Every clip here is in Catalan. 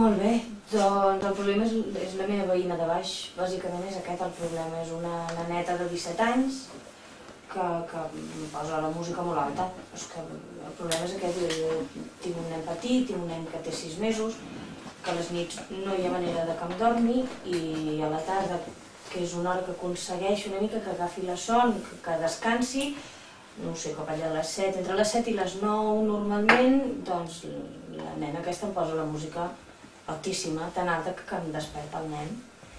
Molt bé, doncs el problema és, és la meva veïna de baix. Bàsicament és aquest el problema. És una neneta de 17 anys que, que posa la música molt alta. És que el problema és aquest, jo tinc un nen petit, tinc un nen que té 6 mesos, que a les nits no hi ha manera de que em dormi i a la tarda, que és una hora que aconsegueix una mica que agafi la son, que, que descansi, no sé, cap allà a les 7, entre les 7 i les 9 normalment, doncs la nena aquesta em posa la música altíssima, tan alta que, que em desperta el nen.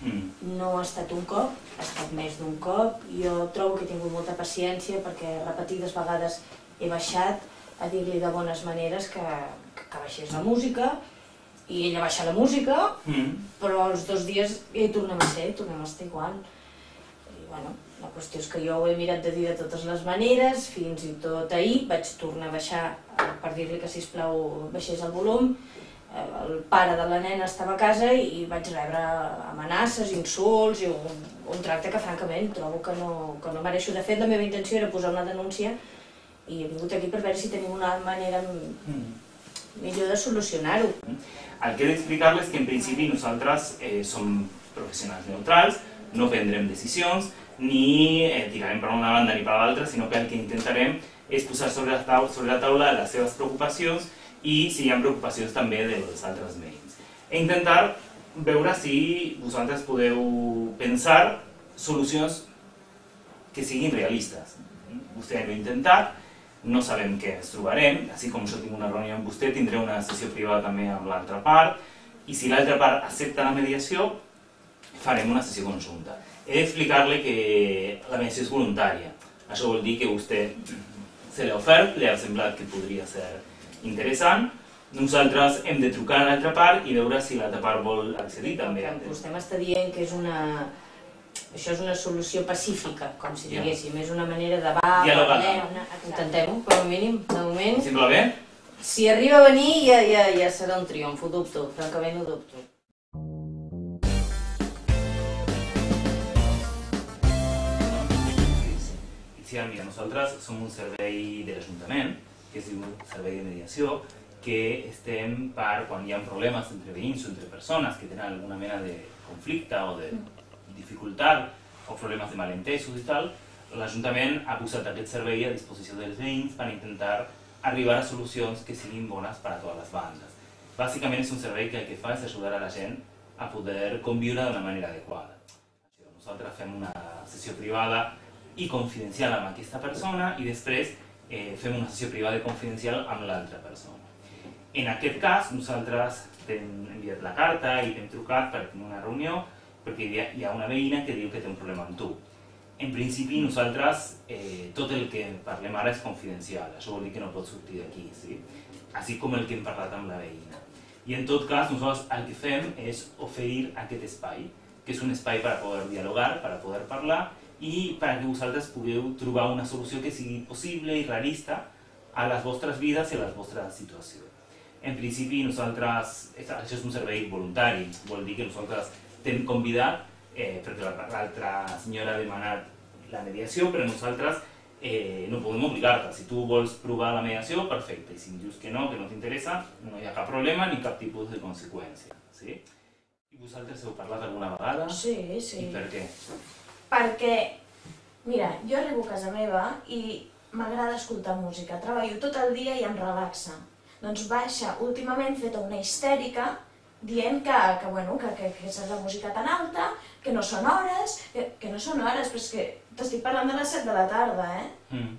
Mm. No ha estat un cop, ha estat més d'un cop. Jo trobo que he tingut molta paciència perquè repetides vegades he baixat a dir-li de bones maneres que, que, que baixés la música i ella baixa la música, Mm. però els dos dies hi tornem a ser, tornem a estar igual. I bueno, la qüestió és que jo ho he mirat de dir de totes les maneres, fins i tot ahir vaig tornar a baixar eh, per dir-li que sisplau baixés el volum. El pare de la nena estava a casa i vaig rebre amenaces, insults i un, un tracte que francament trobo que no, que no mereixo. De fet, la meva intenció era posar una denúncia i he vingut aquí per veure si tenim una manera Mm. millor de solucionar-ho. El que he d'explicar-les que en principi nosaltres eh, som professionals neutrals, no prendrem decisions, ni eh, tirarem per una banda ni per l'altra, sinó que el que intentarem és posar sobre la, taula, sobre la taula les seves preocupacions i si hi ha preocupacions també dels altres veïns. E intentar veure si vosaltres podeu pensar solucions que siguin realistes. Vostè ho ha intentat, no sabem què ens trobarem, així com jo tinc una reunió amb vostè, tindré una sessió privada també amb l'altra part, i si l'altra part accepta la mediació, farem una sessió conjunta. He d'explicar-li que la mediació és voluntària. Això vol dir que vostè se l'ha ofert, li ha semblat que podria ser interessant, nosaltres hem de trucar a l'altra part i veure si l'altra part vol accedir també. Vostè m'està dient que és una... Això és una solució pacífica, com si diguéssim, és una manera de va, parlem, intentem-ho, com a mínim, de moment. Sembla bé? Si arriba a venir ja, ja, ja serà un triomf, ho dubto, francament ho dubto. Sí, mira, nosaltres som un servei de l'Ajuntament, que es diu Servei de Mediació, que estem per quan hi ha problemes entre veïns o entre persones que tenen alguna mena de conflicte o de dificultat o problemes de malentesos i tal, l'Ajuntament ha posat aquest servei a disposició dels veïns per intentar arribar a solucions que siguin bones per a totes les bandes. Bàsicament és un servei que el que fa és ajudar a la gent a poder conviure d'una manera adequada. Nosaltres fem una sessió privada i confidencial amb aquesta persona i després eh, fem una sessió privada i confidencial amb l'altra persona. En aquest cas, nosaltres t'hem enviat la carta i t'hem trucat per tenir una reunió perquè hi ha, una veïna que diu que té un problema amb tu. En principi, nosaltres, eh, tot el que parlem ara és confidencial, això vol dir que no pot sortir d'aquí, sí? així com el que hem parlat amb la veïna. I en tot cas, nosaltres el que fem és oferir aquest espai, que és un espai per poder dialogar, per poder parlar i per a que vosaltres pugueu trobar una solució que sigui possible i realista a les vostres vides i a les vostres situacions. En principi, nosaltres, això és un servei voluntari, vol dir que nosaltres t'hem convidat eh, perquè la- l'altra senyora ha demanat la mediació, però nosaltres eh, no podem obligar-te. Si tu vols provar la mediació, perfecte. I si em dius que no, que no t'interessa, no hi ha cap problema ni cap tipus de conseqüència. Sí? I vosaltres heu parlat alguna vegada? Sí, sí. I per què? Perquè, mira, jo arribo a casa meva i m'agrada escoltar música. Treballo tot el dia i em relaxa. Doncs baixa, últimament feta una histèrica dient que, que, bueno, que, que, que és la música tan alta, que no són hores, que, que no són hores, però és que t'estic parlant de les 7 de la tarda, eh? Mm.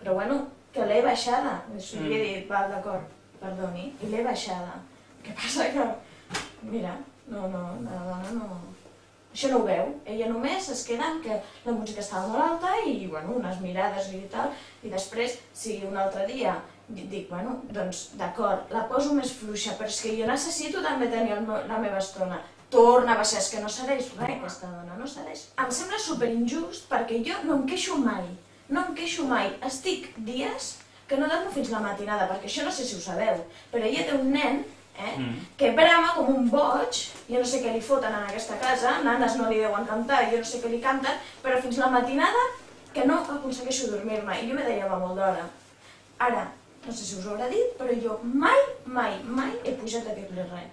Però bueno, que l'he baixada. Això Mm. li he dit, val, d'acord, perdoni, i l'he baixada. Què passa que, mira, no, no, la dona no... Això no ho veu, ella només es queda en que la música estava molt alta i, bueno, unes mirades i tal, i després, si un altre dia di- dic, bueno, doncs d'acord, la poso més fluixa, però és que jo necessito també tenir meu, la meva estona. Torna a baixar, és que no cedeix res, aquesta dona, no cedeix. Em sembla superinjust perquè jo no em queixo mai, no em queixo mai. Estic dies que no dormo fins la matinada, perquè això no sé si ho sabeu, però ella té un nen eh, Mm. que brama com un boig, jo no sé què li foten en aquesta casa, nanes no li deuen cantar, jo no sé què li canten, però fins la matinada que no aconsegueixo dormir-me, i jo me deia molt d'hora. Ara, no sé si us ho haurà dit, però jo mai, mai, mai he pujat a aquest res.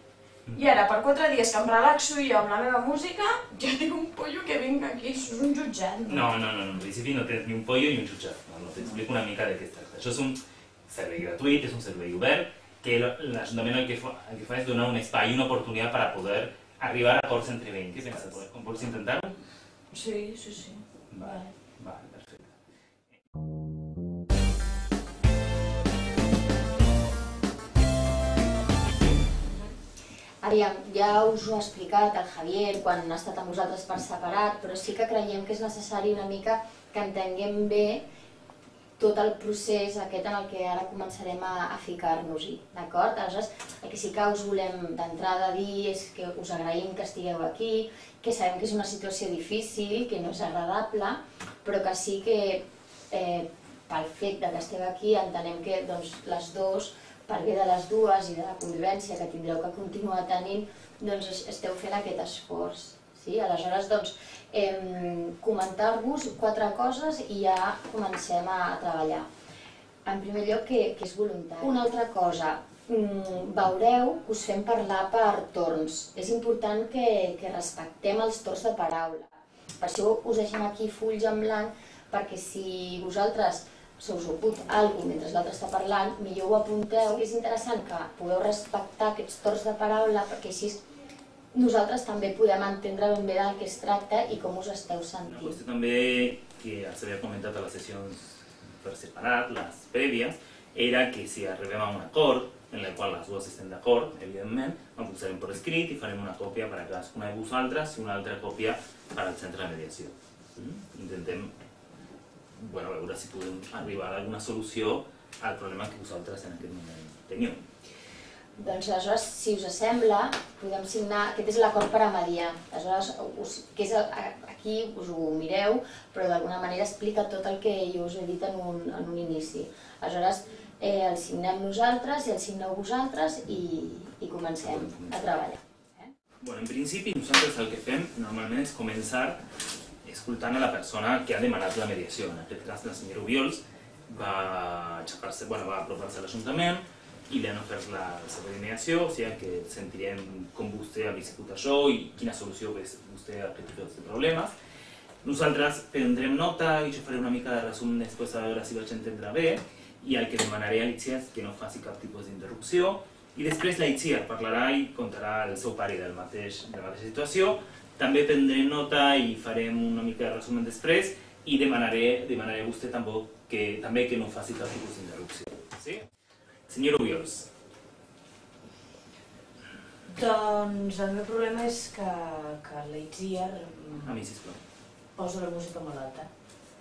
I ara, per quatre dies que em relaxo jo amb la meva música, jo tinc un pollo que vinc aquí, això és un jutjat. No, no, no, en principi no tens ni un pollo ni un jutjat. No, no t'explico una mica de què es tracta. Això és un servei gratuït, és un servei obert, que l'Ajuntament el, que fa, el que fa és donar un espai i una oportunitat per a poder arribar a acords entre veïns. Què penses? Com vols intentar-ho? Sí, sí, sí. Vale, vale, perfecte. Aviam, ja us ho ha explicat el Javier quan ha estat amb vosaltres per separat, però sí que creiem que és necessari una mica que entenguem bé tot el procés aquest en el que ara començarem a, a ficar-nos-hi, d'acord? Aleshores, el que sí que us volem d'entrada dir és que us agraïm que estigueu aquí, que sabem que és una situació difícil, que no és agradable, però que sí que eh, pel fet de que esteu aquí entenem que doncs, les dues per bé de les dues i de la convivència que tindreu que continuar tenint, doncs esteu fent aquest esforç. Sí? Aleshores, doncs, comentar-vos quatre coses i ja comencem a treballar. En primer lloc, que, que és voluntari. Una altra cosa, mm, veureu que us fem parlar per torns. És important que, que respectem els torns de paraula. Per això us deixem aquí fulls en blanc, perquè si vosaltres se us ocut alguna mentre l'altre està parlant, millor ho apunteu. És interessant que podeu respectar aquests torns de paraula perquè així nosaltres també podem entendre ben bé del que es tracta i com us esteu sentint. Una qüestió també que s'havia comentat a les sessions per separat, les prèvies, era que si arribem a un acord, en el qual les dues estem d'acord, evidentment, el posarem per escrit i farem una còpia per a cadascuna de vosaltres i una altra còpia per al centre de mediació. Mm? Intentem bueno, veure si podem arribar a alguna solució al problema que vosaltres en aquest moment teniu. Doncs aleshores, si us sembla, podem signar... Aquest és l'acord per a mediar. Aleshores, us, que és el, aquí us ho mireu, però d'alguna manera explica tot el que jo us he dit en un, en un inici. Aleshores, eh, el signem nosaltres i el signeu vosaltres i, i comencem a treballar. Eh? Bueno, en principi nosaltres el que fem normalment és començar escoltant a la persona que ha demanat la mediació. En aquest cas, la senyora Ubiols va, bueno, va apropar-se a l'Ajuntament i li han ofert la, seva mediació, o sigui que sentirem com vostè ha viscut això i quina solució vostè ha tots els problemes. Nosaltres prendrem nota i jo faré una mica de resum després a veure si vaig entendre bé i el que demanaré a l'Itziar és que no faci cap tipus d'interrupció i després la Itziar parlarà i contarà el seu pare del mateix, de la mateixa situació també prendrem nota i farem una mica de resum després i demanaré, demanaré a vostè també que, també que no faci cap tipus d'interrupció. Sí? Senyor Ubiols. Doncs el meu problema és que, que l'Itziar a mi, sisplau. posa la música molt alta.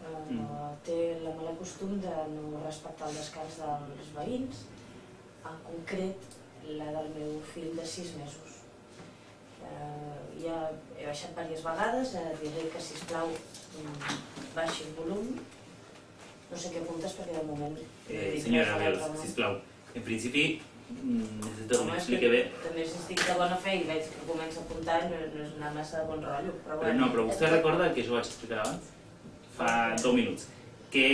Uh, mm. Té la mala costum de no respectar el descans dels veïns, en concret la del meu fill de 6 mesos eh, ja he baixat diverses vegades, eh, diré que sisplau mm, baixi el volum. No sé què apuntes perquè de moment... Eh, senyora Abel, sisplau, en principi mm, necessito que m'expliqui bé. També si estic de bona fe i veig que comença a apuntar no, no és anar massa de bon rotllo. Però, bueno, no, però vostè recorda que jo vaig explicar abans? Fa dos minuts. Que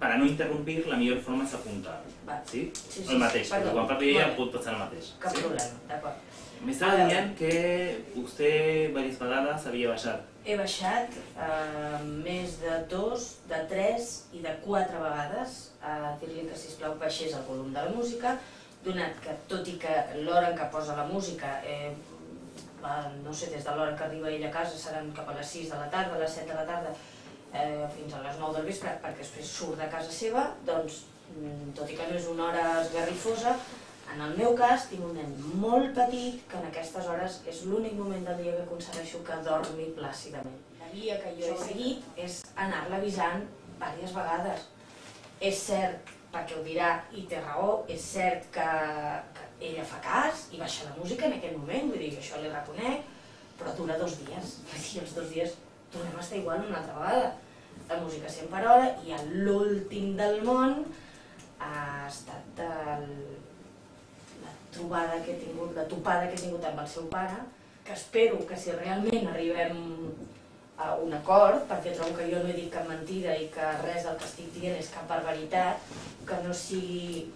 per no interrompir, la millor forma és apuntar. Va. Sí? Sí, sí, el mateix, sí, perquè quan parli ella pot passar el mateix. Cap sí? problema, d'acord. M'estava dient que vostè diverses vegades havia baixat. He baixat eh, més de dos, de tres i de quatre vegades. A dir-li que sisplau baixés el volum de la música, donat que tot i que l'hora en què posa la música, eh, va, no sé, des de l'hora que arriba ell a casa seran cap a les 6 de la tarda, a les 7 de la tarda, eh, fins a les 9 del vespre, perquè després surt de casa seva, doncs, mm, tot i que no és una hora esgarrifosa, en el meu cas, tinc un nen molt petit que en aquestes hores és l'únic moment del dia que aconsegueixo que dormi plàcidament. La via que jo he seguit és anar-la avisant diverses vegades. És cert, perquè ho dirà i té raó, és cert que, que ella fa cas i baixa la música en aquell moment, vull dir, que això li reconec, però dura dos dies. I els dos dies tornem a estar igual una altra vegada. La música sempre per hora i l'últim del món ha estat el, trobada que he tingut, la topada que he tingut amb el seu pare, que espero que si realment arribem a un acord, perquè trobo que jo no he dit cap mentida i que res del que estic dient és cap barbaritat, que no sigui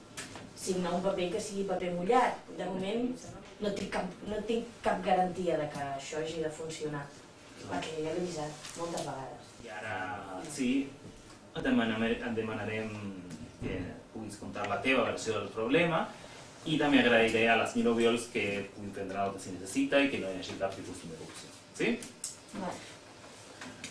signar un paper que sigui paper mullat. De moment no tinc cap, no tinc cap garantia de que això hagi de funcionar, perquè ja l'he avisat moltes vegades. I ara sí, et demanarem, et demanarem que puguis contar la teva versió del problema i també agrairé a la senyora Obiols que pugui prendre nota si necessita i que no hi hagi cap tipus d'interrupció. Sí? Vale.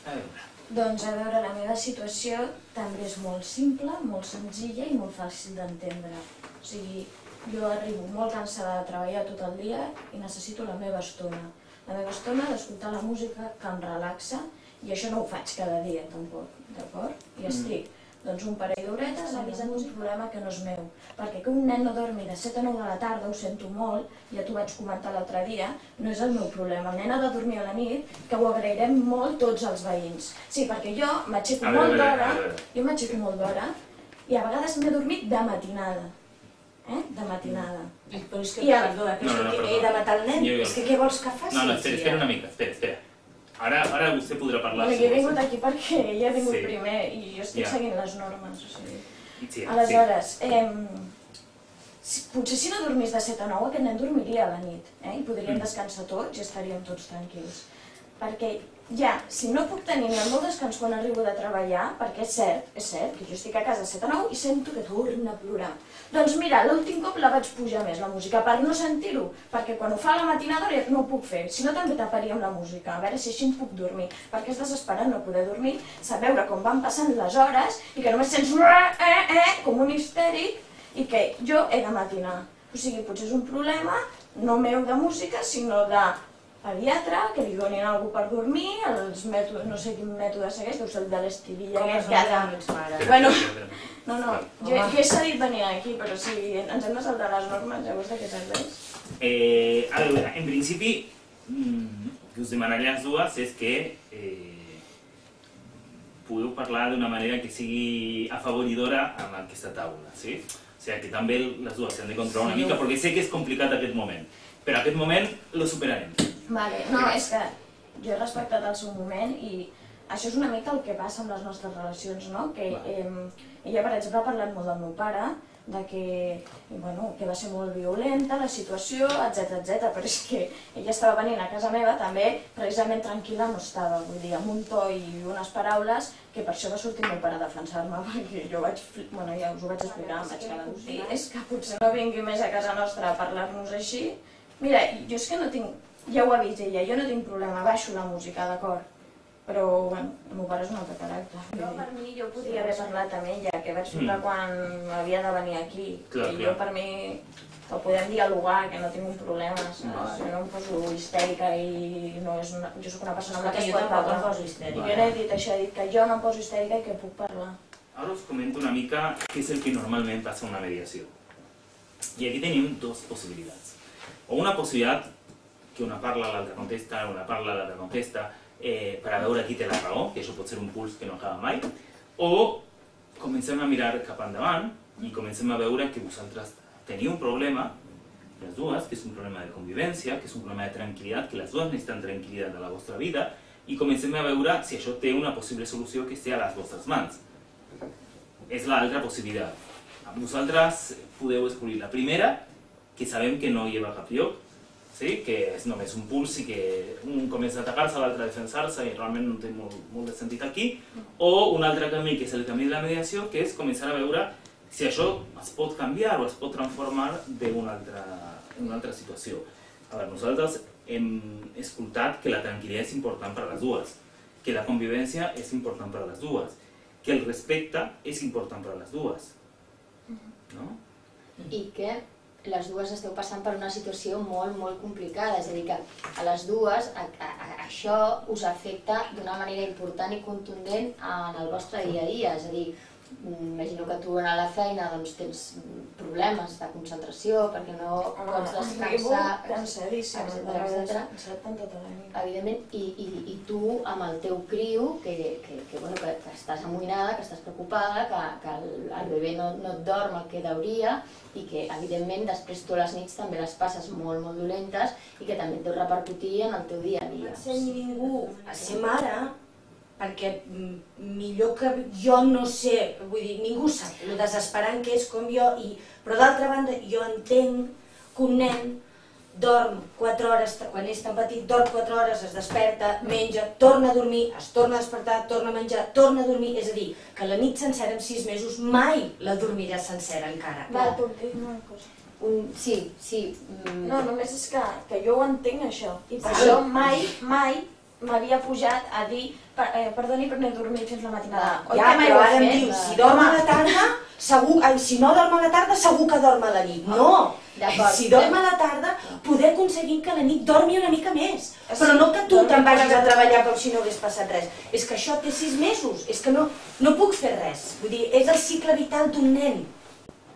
A veure. Doncs a veure, la meva situació també és molt simple, molt senzilla i molt fàcil d'entendre. O sigui, jo arribo molt cansada de treballar tot el dia i necessito la meva estona. La meva estona d'escoltar la música que em relaxa i això no ho faig cada dia tampoc, d'acord? I Mm. estic doncs un parell d'horetes avisant un problema que no és meu. Perquè que un nen no dormi de 7 a 9 de la tarda, ho sento molt, ja t'ho vaig comentar l'altre dia, no és el meu problema. El nen ha de dormir a la nit, que ho agrairem molt tots els veïns. Sí, perquè jo m'aixeco molt d'hora, jo m'aixeco molt d'hora, i a vegades m'he dormit de matinada. Eh? De matinada. Però és que, I que No, no, perdona. he de matar el nen, Jo- jo- és que què vols que faci? No, no, espera, Sí, espera una mica, espera, espera. Ara, ara vostè podrà parlar. Si jo he vingut aquí perquè ella ha vingut Sí. primer i jo estic Ja. seguint les normes. O sigui. Sí, Aleshores, eh, si, potser si no dormís de 7 a 9 aquest nen dormiria a la nit eh? i podríem Mm. descansar tots i estaríem tots tranquils. Perquè ja, si no puc tenir ni el meu descans quan arribo de treballar, perquè és cert, és cert, que jo estic a casa a 7 a 9 i sento que torna a plorar. Doncs mira, l'últim cop la vaig pujar més, la música, per no sentir-ho, perquè quan ho fa a la matinada no ho puc fer, si no també taparíem la música, a veure si així em puc dormir, perquè és desesperant no poder dormir, saber com van passant les hores i que només sents eh, eh, com un histèric i que jo he de matinar. O sigui, potser és un problema no meu de música, sinó de pediatre, que li donin alguna per dormir, els mètodes, no sé quin mètode segueix, deu ser el de l'estirilla, Com aquest es que ha de... dormins, mare? Bueno, no, no, jo, jo he cedit venir aquí, però si ens hem de saltar les normes, llavors de què serveix? Eh, a veure, en principi, mm, el que us demanaré les dues és que eh, pugueu parlar d'una manera que sigui afavoridora amb aquesta taula, sí? O sigui, que també les dues s'han de controlar una Sí, mica, perquè sé que és complicat aquest moment, però aquest moment lo superarem. Vale, no, és que jo he respectat el seu moment i això és una mica el que passa amb les nostres relacions, no? Que eh, ella, per exemple, ha parlat molt del meu pare, de que, bueno, que va ser molt violenta la situació, etc etc. però és que ella estava venint a casa meva també precisament tranquil·la no estava, vull dir, amb un to i unes paraules que per això va sortir meu pare a defensar-me, perquè jo vaig, bueno, ja us ho vaig explicar, em vaig quedar dir, és que potser no vingui més a casa nostra a parlar-nos així. Mira, jo és que no tinc, ja ho ha vist ella, jo no tinc problema, baixo la música, d'acord? Però, bueno, el meu pare és un altre caràcter. Jo, per mi, jo podria haver parlat amb ella, que vaig Mm. quan havia de venir aquí. Clar, jo, per mi, que podem dialogar, que no tinc un problema, saps? Vale. Jo no em poso histèrica i no és una... Jo sóc una persona amb la que es jo pot tampoc em parlar. poso I histèrica. jo no he dit això, he dit que jo no em poso histèrica i que puc parlar. Ara us comento una mica què és el que normalment passa en una mediació. I aquí tenim dues possibilitats. O una possibilitat que una parla, l'altra contesta, una parla, l'altra contesta, eh, per a veure qui té la raó, que això pot ser un puls que no acaba mai, o comencem a mirar cap endavant i comencem a veure que vosaltres teniu un problema, les dues, que és un problema de convivència, que és un problema de tranquil·litat, que les dues necessiten tranquil·litat a la vostra vida, i comencem a veure si això té una possible solució que estigui a les vostres mans. És l'altra possibilitat. Vosaltres podeu escollir la primera, que sabem que no lleva a cap lloc, sí? que és només un puls i que un comença a atacar-se, l'altre a defensar-se i realment no té molt, molt de sentit aquí, o un altre camí, que és el camí de la mediació, que és començar a veure si això es pot canviar o es pot transformar d'una altra, en una altra situació. A veure, nosaltres hem escoltat que la tranquil·litat és important per a les dues, que la convivència és important per a les dues, que el respecte és important per a les dues. No? i que les dues esteu passant per una situació molt, molt complicada. És a dir, que a les dues a, a, a, això us afecta d'una manera important i contundent en el vostre dia a dia. És a dir, imagino que tu a la feina doncs, tens problemes de concentració perquè no pots Arribo descansar, cansadíssima, encerten tota la nit. evidentment, i, i, i tu amb el teu criu, que, que, que, bueno, que, que estàs amoïnada, que estàs preocupada, que, que el, el bebè no, no et dorm el que deuria i que evidentment després tu a les nits també les passes molt, molt dolentes i que també et deu repercutir en el teu dia a dia. ser ningú, a ser mare, perquè mm, millor que jo no sé, vull dir, ningú sap el desesperant que és com jo, i, però d'altra banda jo entenc que un nen dorm 4 hores, quan és tan petit, dorm 4 hores, es desperta, menja, torna a dormir, es torna a despertar, torna a menjar, torna a dormir, és a dir, que la nit sencera en 6 mesos mai la dormirà sencera encara. Va, puc dir una cosa? Un, sí, sí. mm, No, només és que, que jo ho entenc això. I per Sí. això mai, mai m'havia pujat a dir per, eh, perdoni per no he dormit fins la matinada. Oi ja, que mai però ho he ara em fet? dius, si dorm a la tarda, segur, ai, si no dorm a la tarda, segur que dorm a la nit. No! D'acord. Si dorm a la tarda, poder aconseguir que la nit dormi una mica més. Però no que tu te'n vagis a treballar com si no hagués passat res. És que això té sis mesos, és que no, no puc fer res. Vull dir, és el cicle vital d'un nen.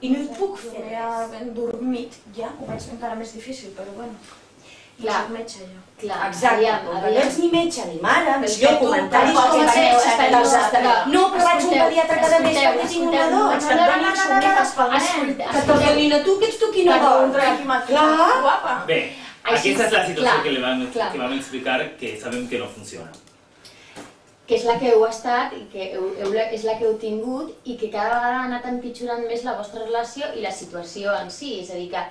I no hi puc fer ja res. ben dormit, ja ho veig encara més difícil, però bueno. No Clar. soc metge, jo. Clar, Exacte, aviam, com que no ets ni metge ni mare, millor que comentaris com ets aquests metge, no, estats. però- No, però vaig un pediatre cada mes perquè tinc que et donin somnífers pel nen. Escolta, Que te'ls donin a tu, que ets tu qui no. Un m'ha Clar. guapa. Bé, Així aquesta és la situació clar, que, li vam, clar. que vam explicar que sabem que no funciona. que és la que heu estat i que heu, heu, és la que heu tingut i que cada vegada ha anat empitjorant més la vostra relació i la situació en si, és a dir que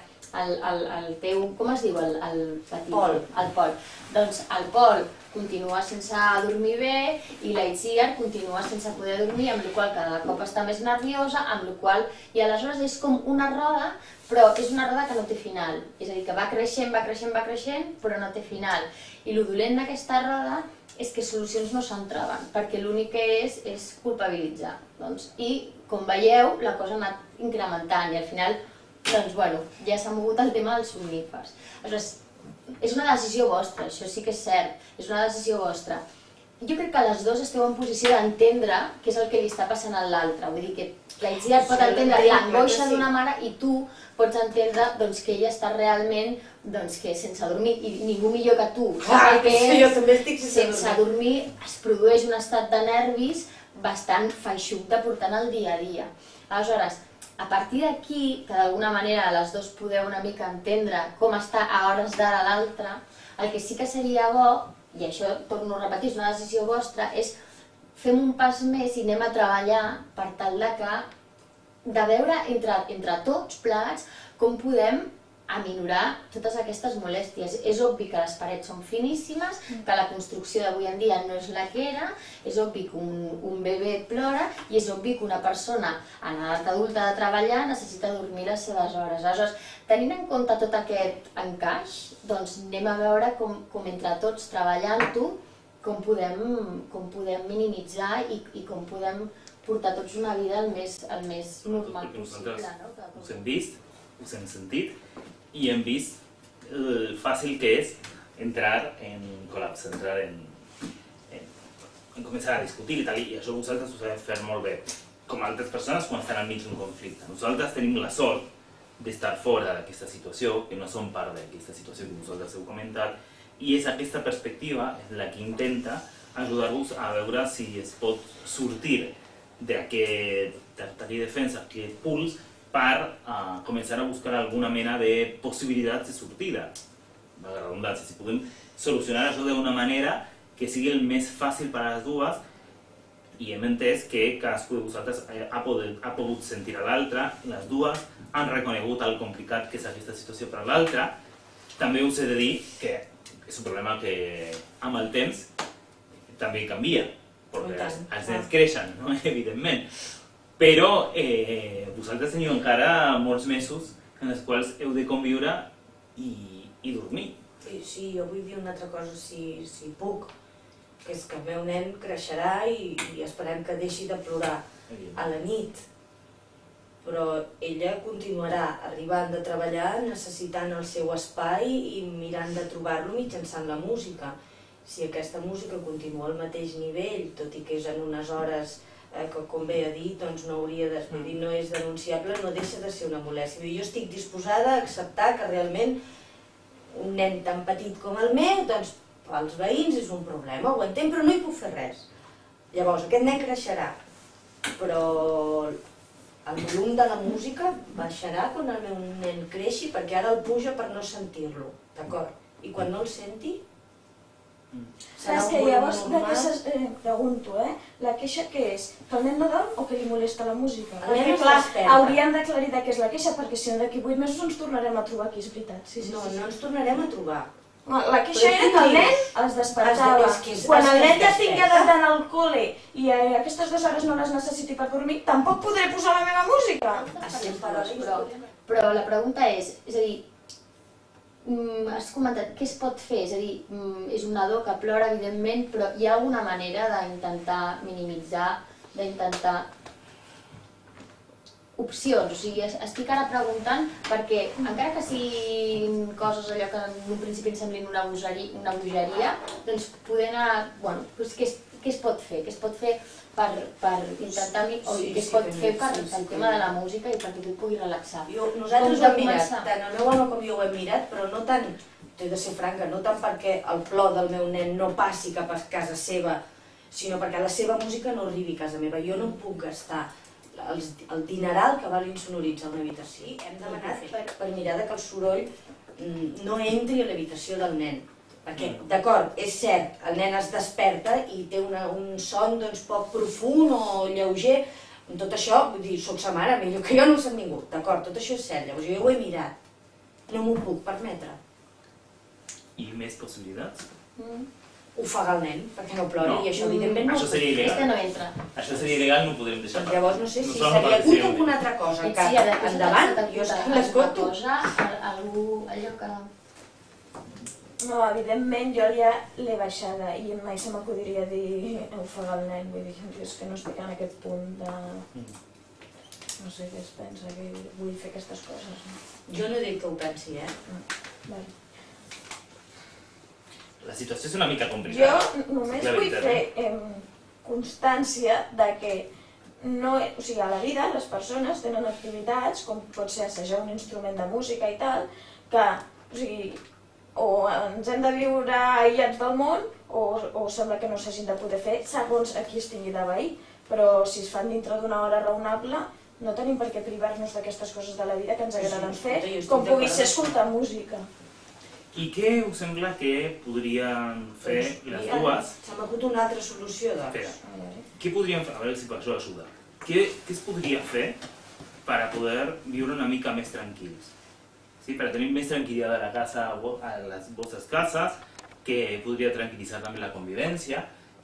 el, el, el teu, com es diu el, el petit? Pol. El Pol. Doncs el Pol continua sense dormir bé i la Itziar continua sense poder dormir, amb la qual cada cop està més nerviosa, amb la qual i aleshores és com una roda, però és una roda que no té final. És a dir, que va creixent, va creixent, va creixent, però no té final. I el dolent d'aquesta roda és que solucions no se'n troben, perquè l'únic que és és culpabilitzar. Doncs, I, com veieu, la cosa ha anat incrementant i al final, doncs, bueno, ja s'ha mogut el tema dels somnífers. Aleshores, és una decisió vostra, això sí que és cert, és una decisió vostra. Jo crec que les dues esteu en posició d'entendre què és el que li està passant a l'altre. Vull dir que la Itziar pot Sí, entendre l'entenc, l'angoixa d'una mare i tu pots entendre doncs, que ella està realment doncs, que sense dormir, i ningú millor que tu el que sí, jo també estic sense sense dormir es produeix un estat de nervis bastant feixuc de portar en el dia a dia. Aleshores, a partir d'aquí, que d'alguna manera les dos podeu una mica entendre com està a hores d'ara l'altre, el que sí que seria bo, i això torno a repetir, és una decisió vostra, és fem un pas més i anem a treballar per tal de que de veure entre, entre tots plegats com podem aminorar totes aquestes molèsties. És obvi que les parets són finíssimes, que la construcció d'avui en dia no és la que era, és obvi que un, un bebè plora i és obvi que una persona en edat adulta de treballar necessita dormir les seves hores. Aleshores, tenint en compte tot aquest encaix, doncs anem a veure com, com entre tots treballant-ho com podem, com podem minimitzar i, i com podem portar tots una vida el més, el més normal possible. nosaltres No? Us hem vist, us hem sentit hem vist el fàcil que és entrar en col·lapse, entrar en, en, en a discutir i tal, i això vosaltres ho sabeu fer molt bé, com altres persones quan estan enmig d'un conflicte. Nosaltres tenim la sort d'estar fora d'aquesta situació, que no som part d'aquesta situació que vosaltres heu comentat, i és aquesta perspectiva és la que intenta ajudar-vos a veure si es pot sortir d'aquest d'aquest defensa, aquest puls, per uh, començar a buscar alguna mena de possibilitats de sortida. La redundància, si podem solucionar això d'una manera que sigui el més fàcil per a les dues i hem entès que cadascú de vosaltres ha, pogut, ha pogut sentir a l'altre, les dues han reconegut el complicat que és aquesta situació per a l'altra. També us he de dir que és un problema que amb el temps també canvia, perquè els, nens creixen, no? evidentment. Però eh, vosaltres teniu encara molts mesos en els quals heu de conviure i, i dormir. Sí, sí, jo vull dir una altra cosa, si, si puc, que és que el meu nen creixerà i, i esperem que deixi de plorar a la nit. Però ella continuarà arribant de treballar, necessitant el seu espai i mirant de trobar-lo mitjançant la música. Si aquesta música continua al mateix nivell, tot i que és en unes hores eh, que, com bé ha dit, doncs no hauria de, vull dir, no és denunciable, no deixa de ser una molèstia. Jo estic disposada a acceptar que realment un nen tan petit com el meu, doncs pels veïns és un problema, ho entenc, però no hi puc fer res. Llavors, aquest nen creixerà, però el volum de la música baixarà quan el meu nen creixi, perquè ara el puja per no sentir-lo, d'acord? I quan no el senti, És un que llavors, què se, eh, pregunto, eh? La queixa què és? Que el nen no dorm o que li molesta la música? El nen clar, hauríem d'aclarir de què és la queixa, perquè si no d'aquí vuit mesos ens tornarem a trobar aquí, és veritat. Sí, sí, No, sí, sí. no ens tornarem a trobar. La queixa Però era que el nen es despertava. es- Quan el nen ja tingui edat d'anar al col·le i eh, aquestes dues hores no les necessiti per dormir, tampoc podré posar la meva música. A 100 per hora. Però, però la pregunta és, és a dir, mm, has comentat què es pot fer? És a dir, mm, és un nadó que plora, evidentment, però hi ha alguna manera d'intentar minimitzar, d'intentar opcions, o sigui, es- estic ara preguntant perquè encara que siguin coses allò que en un principi ens semblin una bogeria, una doncs poder anar, bueno, doncs què, es, què es pot fer? Què es pot fer per, per intentar, o Sí, què es sí pot que fer per, sí, sí pel tema de la música i perquè tu et puguis relaxar? Jo, nosaltres ho hem mirat, tant el meu home com jo ho hem mirat, però no tant, t'he de ser franca, no tant perquè el plor del meu nen no passi cap a casa seva, sinó perquè la seva música no arribi a casa meva. Jo no em puc gastar els, el dineral que val insonoritzar una habitació. Sí, hem demanat per, per mirar que el soroll mm, no entri a l'habitació del nen. Perquè, d'acord, és cert, el nen es desperta i té una, un son doncs, poc profund o lleuger, amb tot això, vull dir, soc sa mare, millor que jo no sap ningú. D'acord, tot això és cert, llavors jo ho he mirat. No m'ho puc permetre. I més possibilitats? Mm. Ofegar el nen, perquè no plori, No. i això evidentment no Això ho seria. Este no entra. Això seria il·legal, no ho podrem deixar. Doncs llavors no sé si Nosaltres seria un- alguna altra cosa que Sí, endavant, jo és que l'escolto. algú, allò que... No, evidentment jo ja l'he baixada i mai se m'acudiria dir ofegar el nen, vull dir, jo és que no estic en aquest punt de... No sé què es pensa, que vull fer aquestes coses. No? Jo no he dit que ho pensi, eh? Vale. La situació és una mica Jo complicada. només La vull fer em, constància de que no, o sigui, a la vida les persones tenen activitats, com pot ser assajar un instrument de música i tal, que o sigui, o ens hem de viure aïllats del món o, o sembla que no s'hagin de poder fer segons a qui es tingui de veí, però si es fan dintre d'una hora raonable no tenim per què privar-nos d'aquestes coses de la vida que ens Sí, sí, agraden escolta, fer, com pugui ser escoltar música. I què us sembla que podrien fer les Mira, dues? Se m'ha acut una altra solució, doncs. Espera, A veure. què podríem fer? A veure si per això ajuda. Què, què es podria fer per a poder viure una mica més tranquils? Sí, per a tenir més tranquil·litat a la casa, a les vostres cases, que podria tranquil·litzar també la convivència,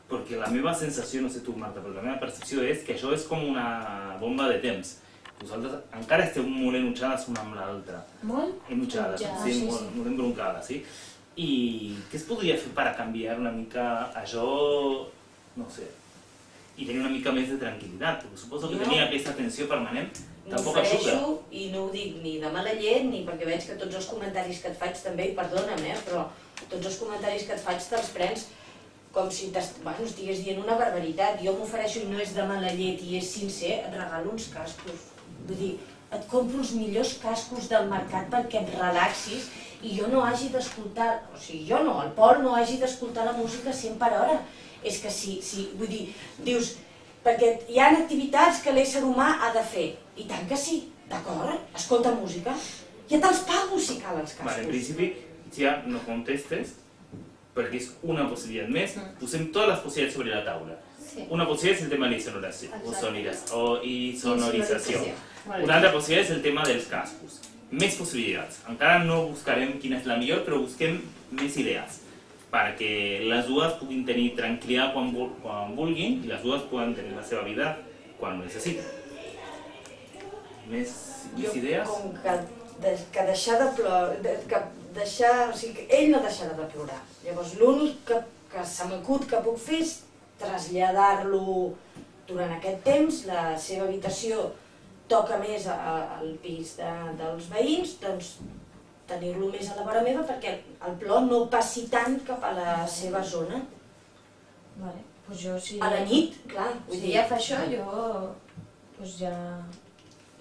perquè la meva sensació, no sé tu Marta, però la meva percepció és que això és com una bomba de temps. Vosaltres encara esteu molt enutjades una amb l'altra. Molt? enutjades, Ja, sí, sí, molt, sí. molt embroncades, sí? I què es podria fer per a canviar una mica això, no sé, i tenir una mica més de tranquil·litat? Perquè suposo que Jo- tenir aquesta tensió permanent tampoc ajuda. I no ho dic ni de mala llet, ni perquè veig que tots els comentaris que et faig també, i perdona'm, eh, però tots els comentaris que et faig te'ls prens com si bueno, estigués dient una barbaritat. Jo m'ofereixo i no és de mala llet i és sincer, et regalo uns cascos. Vull dir, et compro els millors cascos del mercat perquè et relaxis i jo no hagi d'escoltar, o sigui, jo no, el Pol no hagi d'escoltar la música 100 per hora. És que si, si, vull dir, dius, perquè hi ha activitats que l'ésser humà ha de fer. I tant que sí, d'acord? Escolta música. Ja te'ls pago si cal els cascos. Vale, en principi, ja no contestes, perquè és una possibilitat més, posem totes les possibilitats sobre la taula. Sí. Una possibilitat és el tema de la sonorització, o sonorizació, o i sonorització. Molt Una altra possibilitat és el tema dels cascos. Més possibilitats. Encara no buscarem quina és la millor, però busquem més idees perquè les dues puguin tenir tranquil·litat quan, vul- quan vulguin i les dues poden tenir la seva vida quan ho necessiten. Més, més idees? Com que, de, que deixar de plorar, de, que deixar, o sigui, que ell no deixarà de plorar. Llavors l'únic que, que se m'acut que puc fer és traslladar-lo durant aquest temps, la seva habitació toca més a- a- al pis de, dels veïns, doncs tenir-lo més a la vora meva perquè el plor no passi tant cap a la seva zona. Vale. Pues jo si... A la nit, clar, vull Si dir, ja fa això, jo... Pues ja...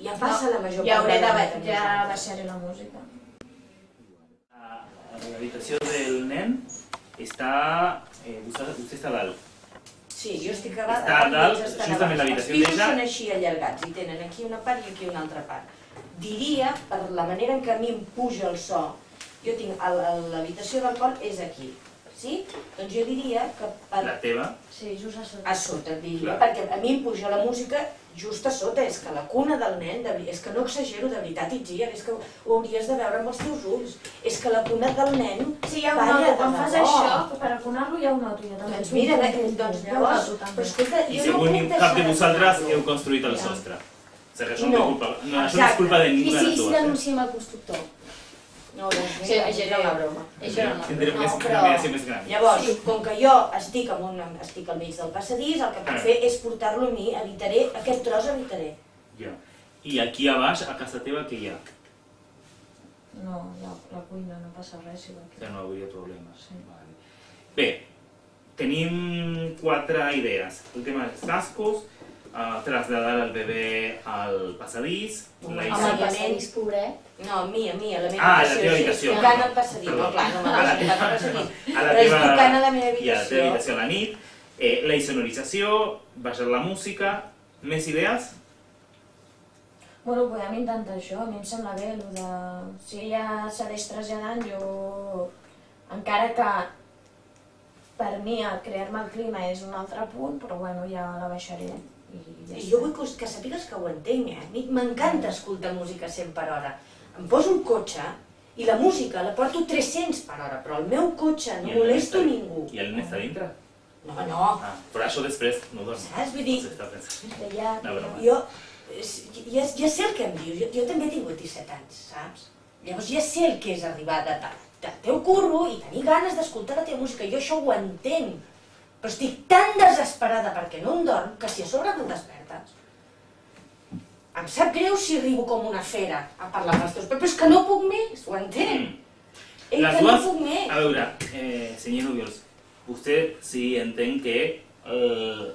ja passa la major ja part hauré de, la amb ja baixaré la música. A a l'habitació del nen està... Eh, vostè, vostè està dalt. Sí, jo estic a dalt, Està a dalt, justament l'habitació Els pisos d'ella- són així allargats i tenen aquí una part i aquí una altra part. Diria, per la manera en què a mi em puja el so, jo tinc l'habitació del Pol és aquí. sí? Doncs jo diria que per, La teva, Sí, just a sota. a sota, diria, Clar. perquè a mi em puja la música just a sota, és que la cuna del nen, de, és que no exagero, de veritat, Itziar, és que ho, hauries de veure amb els teus ulls, és que la cuna del nen Sí, ja ho balla noto, de quan fas això, per aconar-lo ja ho noto, jo també. Doncs mira, eh, doncs ja llavors, però escolta, i jo no puc cap deixar de vosaltres heu construït el Ja. O sigui, això no, culpa, no, això no és culpa de I ningú de si, les si eh? denunciem el constructor? No, doncs Sí, això era una broma. Això era una Tindrem broma. més, No, però... més gran. Llavors, Sí. com que jo estic, amb un, estic al mig del passadís, el que puc fer és portar-lo a mi, evitaré, aquest tros evitaré. Ja. I aquí a baix, a casa teva, què hi ha? No, la, la cuina no passa res, igual que... Ja no hauria problemes. Sí. Vale. Bé, tenim quatre idees. El tema dels cascos, uh, traslladar el bebè al passadís, la Home, Isa... el passadís pobret. No, a mi, a mi, a la meva Ah, a la habitació, teva habitació. tocant al passadís. No, clar, no A la m'ha teva- al passadís. a la Però és teva- tocant a la meva I a la teva habitació. habitació a la nit. Eh, la insonorització, baixar la música, més idees? Bueno, podem intentar això, a mi em sembla bé, el de... Si ella segueix traslladant, jo... Encara que per mi crear-me el clima és un altre punt, però bueno, ja la baixaré. I, jo vull que, que sàpigues que ho entenc, eh? A mi M'encanta escoltar música 100 per hora. Em poso el cotxe i la música la porto 300 per hora, però el meu cotxe no molesto ningú. I el nen està dintre? No, no, Ah, però això després no dorm. saps? Vull dir, ja, jo és- ja, ja sé el que em dius, jo, jo també he tingut 17 anys, saps? Llavors ja sé el que és arribar de, de, del teu curro i tenir ganes d'escoltar la teva música, jo això ho entenc, però estic tan desesperada perquè no em dorm que si a sobre no despertes. Em sap greu si arribo com una fera a parlar amb els teus però és que no puc més, ho entenc. Mm. Les que no dues- puc més. A veure, eh, senyor Nubiols, vostè sí entén que, eh,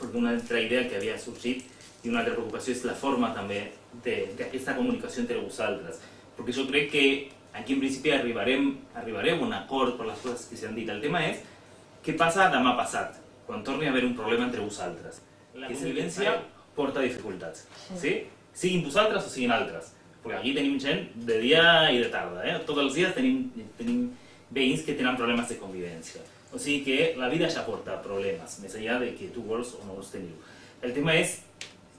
perquè una altra idea que havia sorgit i una altra preocupació és la forma també de- d'aquesta comunicació entre vosaltres. Perquè jo crec que aquí en principi arribarem, arribarem a un acord per les coses que s'han dit. El tema és què passa demà passat, quan torni a haver un problema entre vosaltres. La convivència porta dificultats, sí? Siguin vosaltres o siguin altres. Perquè aquí tenim gent de dia i de tarda, eh? Tots els dies tenim, tenim veïns que tenen problemes de convivència. O sigui que la vida ja porta problemes, més enllà de que tu vols o no els teniu. El tema és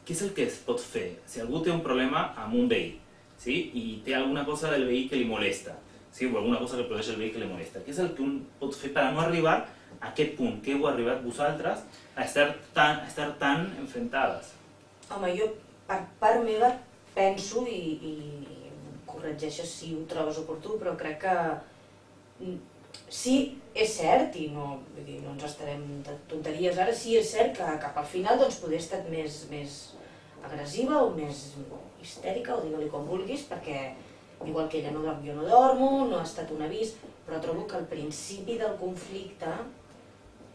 què és el que es pot fer? Si algú té un problema amb un veí, sí? i té alguna cosa del veí que li molesta, sí? o alguna cosa que produeix el veí que li molesta, què és el que un pot fer per a no arribar a aquest punt que heu arribat vosaltres a estar tan, a estar tan enfrontades? Home, jo per part meva penso i, i em corregeixes si ho trobes oportú, però crec que mm, sí, és cert, i no, vull dir, no ens estarem de tonteries ara, sí és cert que cap al final doncs, poder estat més, més agressiva o més histèrica, o digue-li com vulguis, perquè igual que ella no dorm, jo no dormo, no ha estat un avís, però trobo que al principi del conflicte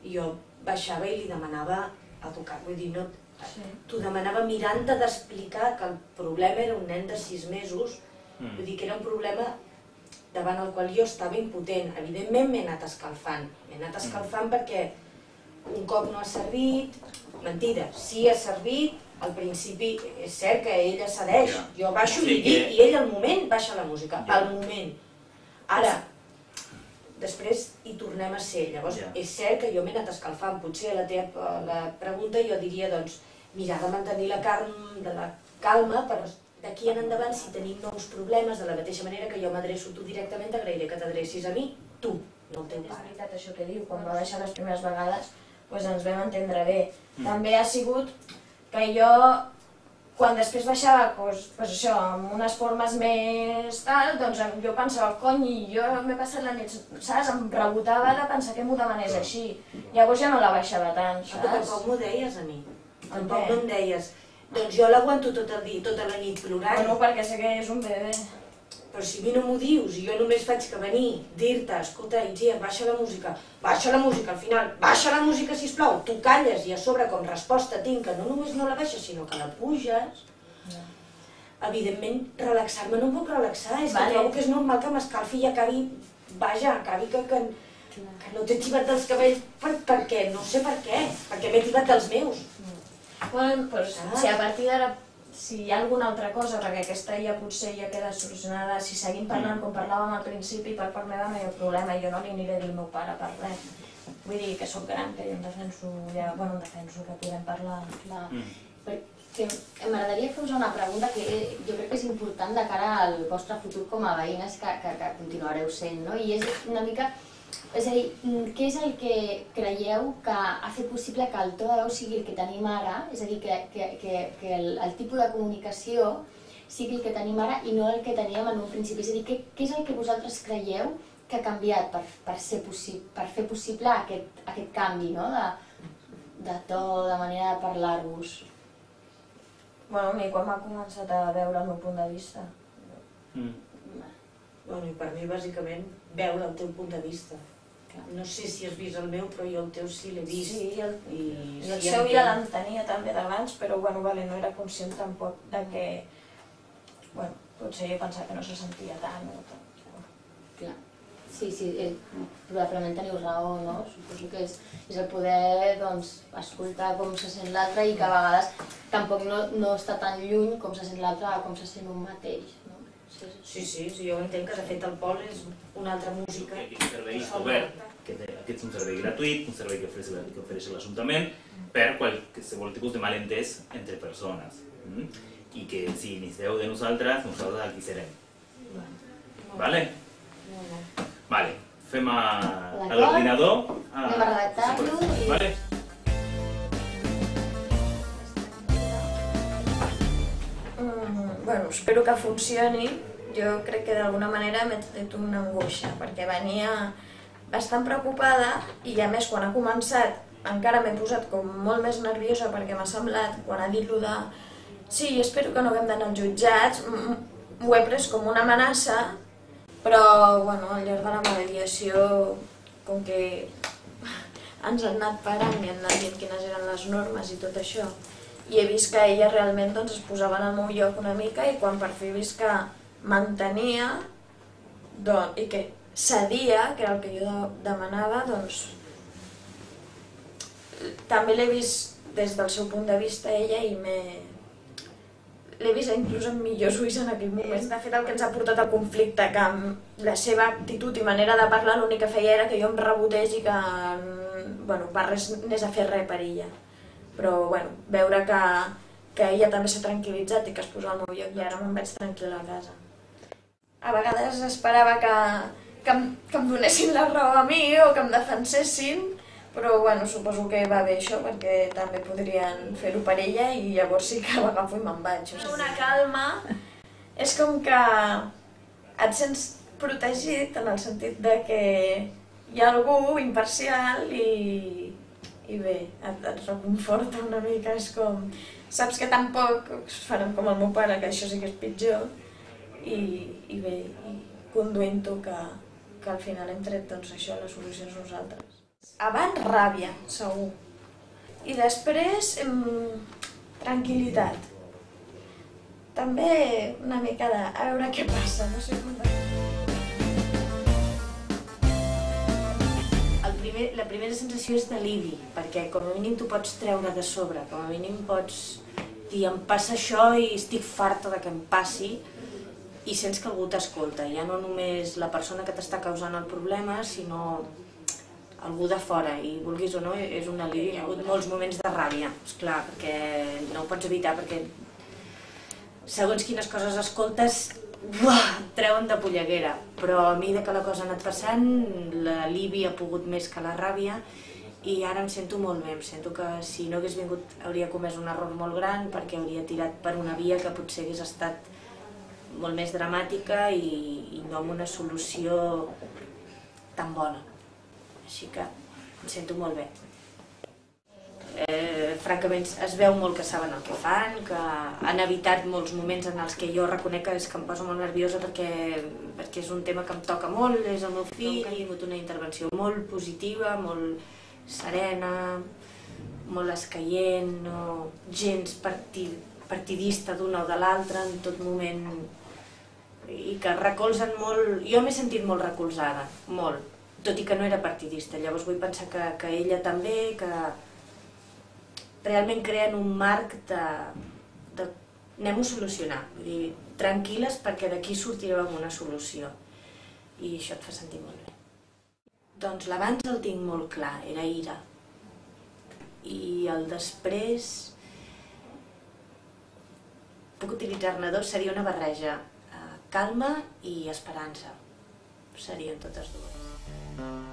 jo baixava i li demanava educar, vull dir, no, Sí. t'ho demanava mirant-te d'explicar que el problema era un nen de sis mesos, Mm. vull dir que era un problema davant el qual jo estava impotent. Evidentment m'he anat escalfant, m'he anat escalfant perquè un cop no ha servit, mentida, sí ha servit, al principi és cert que ella cedeix, Ja. jo baixo Sí i li que- dic, i ell al moment baixa la música, Ja. al moment. Ara, després hi tornem a ser. Llavors, Ja. és cert que jo m'he anat escalfant. Potser a la teva la pregunta jo diria, doncs, mirar de mantenir la, carn, de la calma, però d'aquí en endavant, si tenim nous problemes, de la mateixa manera que jo m'adreço tu directament, t'agrairé que t'adrecis a mi, tu, no el teu És pare. veritat això que diu, quan va baixar les primeres vegades doncs ens vam entendre bé. Mm. També ha sigut que jo, quan després baixava doncs, doncs això, amb unes formes més tal, doncs jo pensava, cony, jo m'he passat la nit, saps? Em rebotava de pensar que m'ho demanés així. Llavors ja no la baixava tant, Ah, però saps? tampoc m'ho deies a mi. Tampoc no em deies, doncs jo l'aguanto tot el dia, tota la nit plorant. Bueno, perquè sé que és un bebè. Però si a mi no m'ho dius i jo només faig que venir, dir-te, escolta, Itziar, baixa la música, baixa la música, al final, baixa la música, si plau, tu calles i a sobre com resposta tinc que no només no la baixes, sinó que la puges, evidentment, relaxar-me no em puc relaxar, és Vale. que trobo que és normal que m'escalfi i acabi, vaja, acabi que, que, que no t'he tibat dels cabells, per, per què? No sé per què, perquè m'he tibat dels meus. Bueno, Ah. si a partir d'ara si hi ha alguna altra cosa, perquè aquesta ja potser ja queda solucionada, si seguim parlant com parlàvem al principi, per part meva no hi ha problema, jo no li aniré a dir al meu pare per res. Vull dir que sóc gran, que jo em defenso, ja, bueno, em defenso, que podem parlar. Clar. Mm. Perquè m'agradaria fer-vos una pregunta que jo crec que és important de cara al vostre futur com a veïnes que, que, que continuareu sent, no? I és una mica... És a dir, mm, què és el que creieu que ha fet possible que el to de veu sigui el que tenim ara? És a dir, que, que, que, que el, el tipus de comunicació sigui el que tenim ara i no el que teníem en un principi. És a dir, què, què és el que vosaltres creieu que ha canviat per, per, ser possi per fer possible aquest, aquest canvi no? de, de to, de manera de parlar-vos? Bueno, a mi quan m'ha començat a veure el meu punt de vista. Mm. Bueno, i per mi bàsicament veure el teu punt de vista. No sé si has vist el meu, però jo el teu sí l'he vist. Sí, i el, I, i el sí seu ja l'entenia també d'abans, però bueno, vale, no era conscient tampoc de que... Bueno, potser jo pensava que no se sentia tant o tant. Clar. Sí, sí, eh, probablement teniu raó, no? Suposo que és, és el poder doncs, escoltar com se sent l'altre i que a vegades tampoc no, no està tan lluny com se sent l'altre com se sent un mateix. Sí, Sí, sí, jo entenc que de fet el Pol és una altra música. Aquest servei obert, que té- aquest és un servei gratuït, un servei que ofereix, que ofereix l'Ajuntament per qualsevol tipus de malentès entre persones. Mm? I que si necessiteu de nosaltres, nosaltres aquí serem. Vale? Vale. Fem a, a l'ordinador. Anem a redactar-lo i- Vale? Mm, bueno, espero que funcioni. Jo crec que d'alguna manera m'he tret una angoixa, perquè venia bastant preocupada i a més quan ha començat encara m'he posat com molt més nerviosa perquè m'ha semblat, quan ha dit lo de sí, espero que no haguem d'anar als jutjats, m'ho he pres com una amenaça, però bueno, al llarg de la mediació, com que ens han anat parant i han anat dient quines eren les normes i tot això, i he vist que ella realment doncs, es posava en el meu lloc una mica i quan per fi he vist que mantenia doncs, i que cedia, que era el que jo de demanava, doncs també l'he vist des del seu punt de vista ella i m'he l'he vist inclús amb millors ulls en aquell moment. De fet, el que ens ha portat al conflicte, que amb la seva actitud i manera de parlar l'únic que feia era que jo em rebotés i que bueno, per res anés a fer res per ella. Però bueno, veure que, que ella també s'ha tranquil·litzat i que es posa al meu lloc i ara me'n vaig tranquil·la a casa. A vegades esperava que, que, em, que em donessin la raó a mi o que em defensessin, però bueno, suposo que va bé això perquè també podrien fer-ho per ella i llavors sí que l'agafo i me'n vaig. O sigui, una calma és com que et sents protegit en el sentit de que hi ha algú imparcial i, i bé, et, et reconforta una mica, és com... Saps que tampoc farem com el meu pare, que això sí que és pitjor, i, i bé, i conduint-ho que, que al final hem tret doncs, això, les solucions nosaltres. Abans ràbia, segur. I després em, tranquil·litat. També una mica de a veure què passa, no sé com. El primer, la primera sensació és d'alivi, perquè com a mínim tu pots treure de sobre, com a mínim pots dir em passa això i estic farta de que em passi i sents que algú t'escolta, ja no només la persona que t'està causant el problema, sinó algú de fora, i vulguis o no, és un alivi. Hi ha hagut molts moments de ràbia, esclar, perquè no ho pots evitar, perquè segons quines coses escoltes, buah, treuen de polleguera. Però a mesura que la cosa ha anat passant, l'alivi ha pogut més que la ràbia i ara em sento molt bé, em sento que si no hagués vingut hauria comès un error molt gran perquè hauria tirat per una via que potser hagués estat molt més dramàtica i, i no amb una solució tan bona. Així que em sento molt bé. Eh, francament, es veu molt que saben el que fan, que han evitat molts moments en els que jo reconec que és que em poso molt nerviosa perquè, perquè és un tema que em toca molt, és el meu fill, ha tingut una intervenció molt positiva, molt serena, molt escaient, no gens parti, partidista d'una o de l'altra en tot moment i que recolzen molt... Jo m'he sentit molt recolzada, molt, tot i que no era partidista. Llavors vull pensar que, que ella també, que realment creen un marc de, de anem-ho a solucionar. Vull dir, tranquil·les perquè d'aquí sortirem amb una solució. I això et fa sentir molt bé. Doncs l'abans el tinc molt clar, era ira. I el després... Puc utilitzar-ne dos, seria una barreja calma i esperança. Serien totes dues.